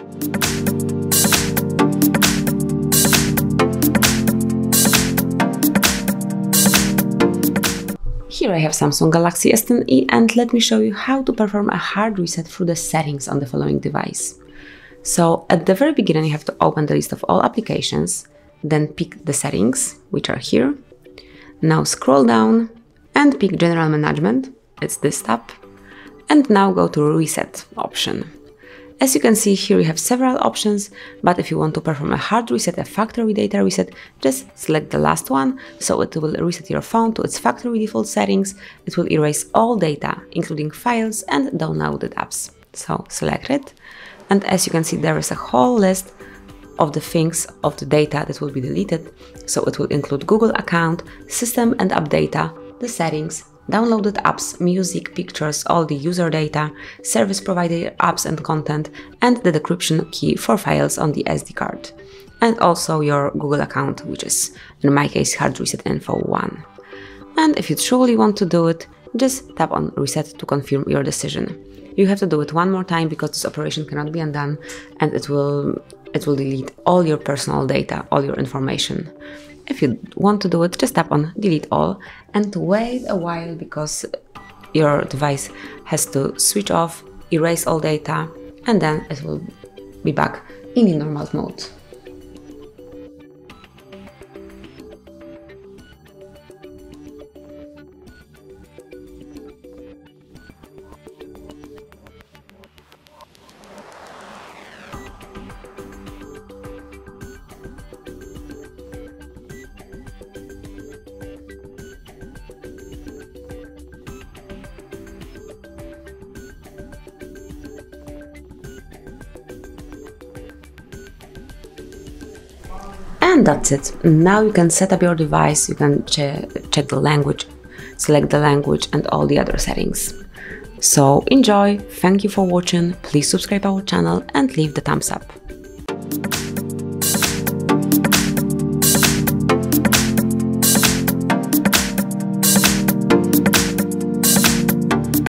Here I have Samsung Galaxy S10e and let me show you how to perform a hard reset through the settings on the following device. So at the very beginning you have to open the list of all applications, then pick the settings, which are here. Now scroll down and pick General Management, it's this tab, and now go to Reset option. As you can see here you have several options, but if you want to perform a hard reset, a factory data reset, just select the last one, so it will reset your phone to its factory default settings, it will erase all data, including files and downloaded apps. So select it, and as you can see there is a whole list of the things of the data that will be deleted, so it will include Google account, system and app data, the settings, downloaded apps, music, pictures, all the user data, service provider apps and content, and the decryption key for files on the SD card. And also your Google account, which is in my case hard reset info 1. And if you truly want to do it, just tap on reset to confirm your decision. You have to do it one more time because this operation cannot be undone and it will it will delete all your personal data, all your information. If you want to do it, just tap on delete all and wait a while because your device has to switch off, erase all data, and then it will be back in the normal mode. And that's it. Now you can set up your device, you can ch check the language, select the language and all the other settings. So enjoy, thank you for watching, please subscribe our channel and leave the thumbs up.